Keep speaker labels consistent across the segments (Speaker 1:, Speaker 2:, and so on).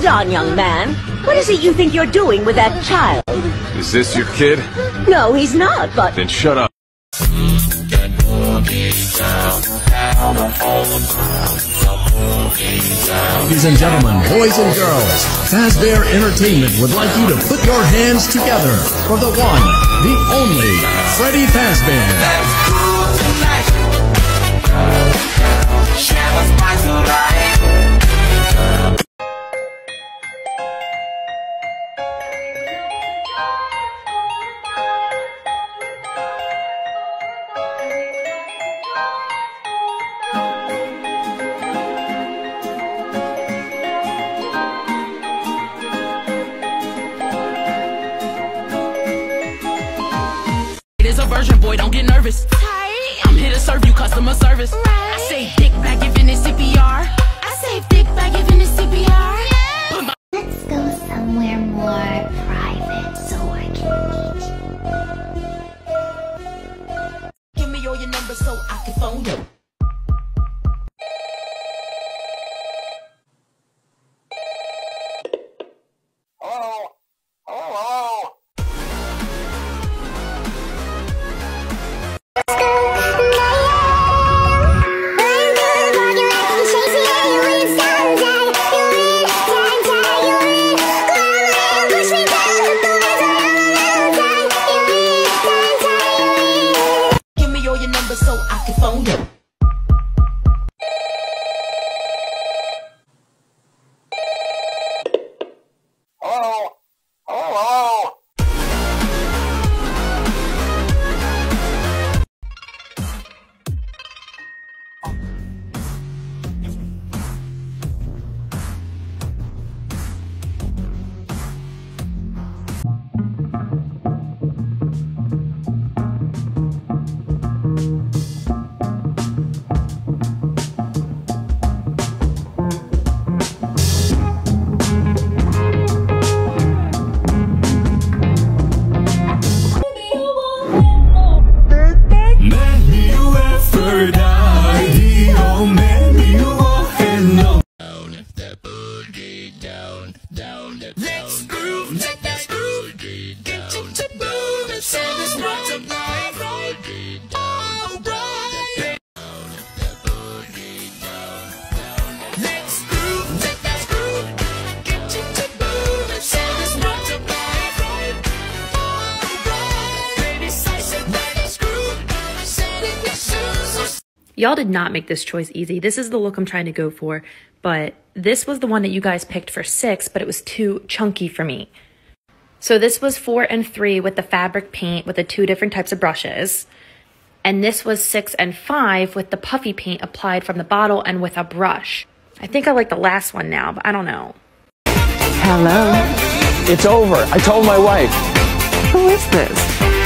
Speaker 1: Hold on, young man. What is it you think you're doing with that child?
Speaker 2: Is this your kid?
Speaker 1: No, he's not, but...
Speaker 2: Then shut up.
Speaker 3: Ladies and gentlemen, boys and girls, Fazbear Entertainment would like you to put your hands together for the one, the only, Freddy Fazbear.
Speaker 4: Don't get nervous. Tight. I'm here to serve you customer service. Right. I say dick back giving it CPR.
Speaker 5: Let's
Speaker 6: Y'all did not make this choice easy. This is the look I'm trying to go for, but this was the one that you guys picked for six, but it was too chunky for me. So this was four and three with the fabric paint with the two different types of brushes. And this was six and five with the puffy paint applied from the bottle and with a brush. I think I like the last one now, but I don't know.
Speaker 7: Hello. It's over. I told my wife. Who is this?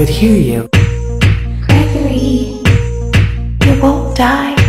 Speaker 8: Could hear you.
Speaker 5: Gregory, you won't die.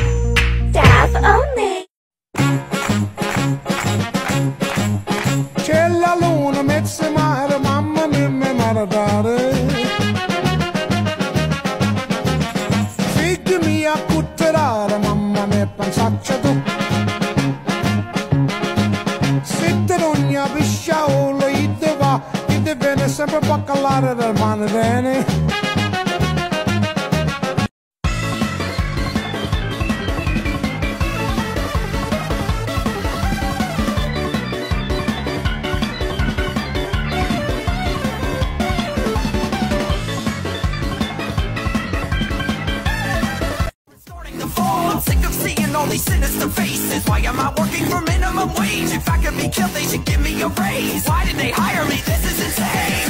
Speaker 4: Be killed, they should give me a raise. Why did they hire me? This is insane.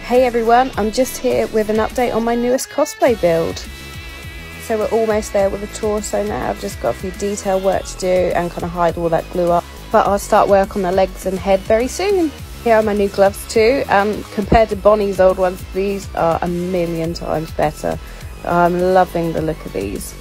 Speaker 2: Hey everyone, I'm just here with an update on my newest cosplay build. So we're almost there with the torso now, I've just got a few detail work to do and kind of hide all that glue up. But I'll start work on the legs and head very soon. Here are my new gloves too. Um, compared to Bonnie's old ones, these are a million times better. I'm loving the look of these.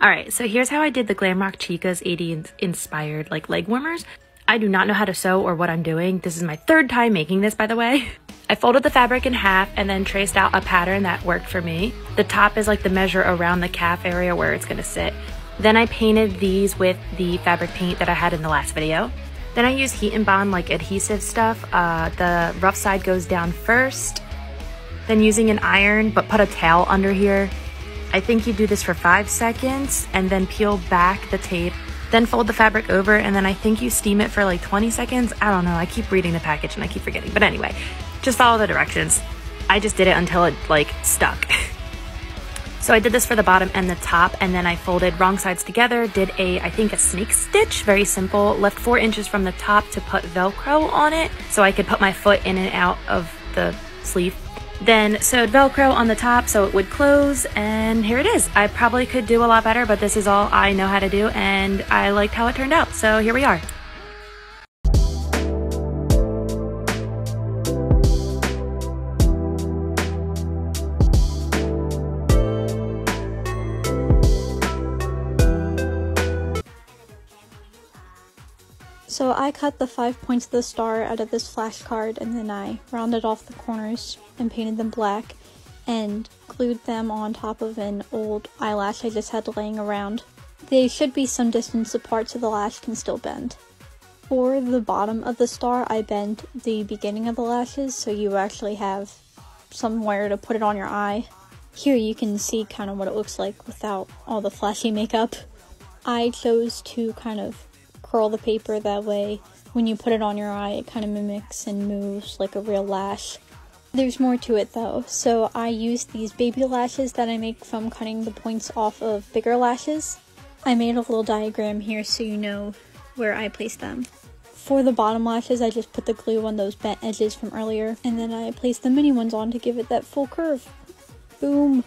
Speaker 6: All right, so here's how I did the Glamrock Chicas 80 inspired like leg warmers. I do not know how to sew or what I'm doing. This is my third time making this, by the way. I folded the fabric in half and then traced out a pattern that worked for me. The top is like the measure around the calf area where it's gonna sit. Then I painted these with the fabric paint that I had in the last video. Then I use heat and bond like adhesive stuff. Uh, the rough side goes down first. Then using an iron, but put a towel under here. I think you do this for five seconds and then peel back the tape. Then fold the fabric over and then I think you steam it for like 20 seconds. I don't know. I keep reading the package and I keep forgetting. But anyway, just follow the directions. I just did it until it like stuck. So I did this for the bottom and the top, and then I folded wrong sides together, did a, I think a snake stitch, very simple, left four inches from the top to put Velcro on it so I could put my foot in and out of the sleeve. Then sewed Velcro on the top so it would close, and here it is. I probably could do a lot better, but this is all I know how to do, and I liked how it turned out, so here we are.
Speaker 9: So I cut the five points of the star out of this flashcard and then I rounded off the corners and painted them black and glued them on top of an old eyelash I just had laying around. They should be some distance apart so the lash can still bend. For the bottom of the star, I bent the beginning of the lashes so you actually have somewhere to put it on your eye. Here you can see kind of what it looks like without all the flashy makeup. I chose to kind of curl the paper that way when you put it on your eye it kind of mimics and moves like a real lash. There's more to it though, so I use these baby lashes that I make from cutting the points off of bigger lashes. I made a little diagram here so you know where I placed them. For the bottom lashes, I just put the glue on those bent edges from earlier, and then I placed the mini ones on to give it that full curve. Boom!